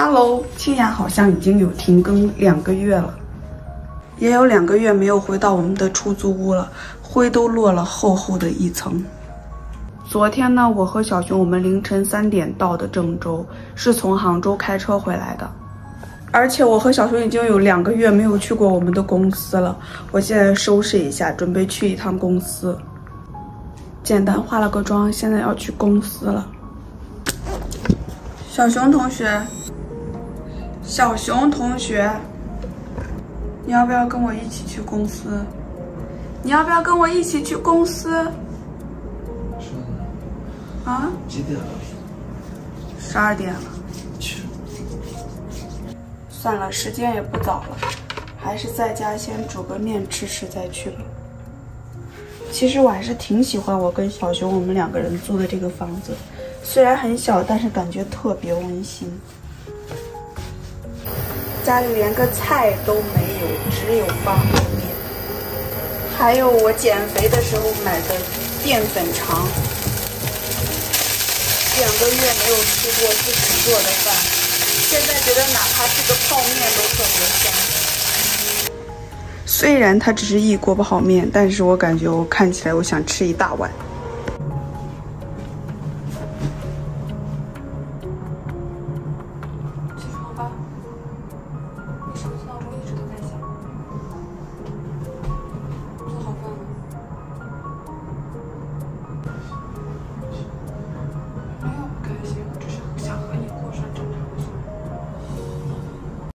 Hello，青雅好像已经有停更两个月了，也有两个月没有回到我们的出租屋了，灰都落了厚厚的一层。昨天呢，我和小熊我们凌晨三点到的郑州，是从杭州开车回来的。而且我和小熊已经有两个月没有去过我们的公司了，我现在收拾一下，准备去一趟公司。简单化了个妆，现在要去公司了。小熊同学，小熊同学，你要不要跟我一起去公司？你要不要跟我一起去公司？啊？几点了？十二点了。去算了，时间也不早了，还是在家先煮个面吃吃再去吧。其实我还是挺喜欢我跟小熊我们两个人租的这个房子，虽然很小，但是感觉特别温馨。家里连个菜都没有，只有方便面，还有我减肥的时候买的淀粉肠。两个月没有吃过自己做的饭。现在觉得哪怕是个泡面都特别香。虽然它只是一锅泡面，但是我感觉我看起来我想吃一大碗。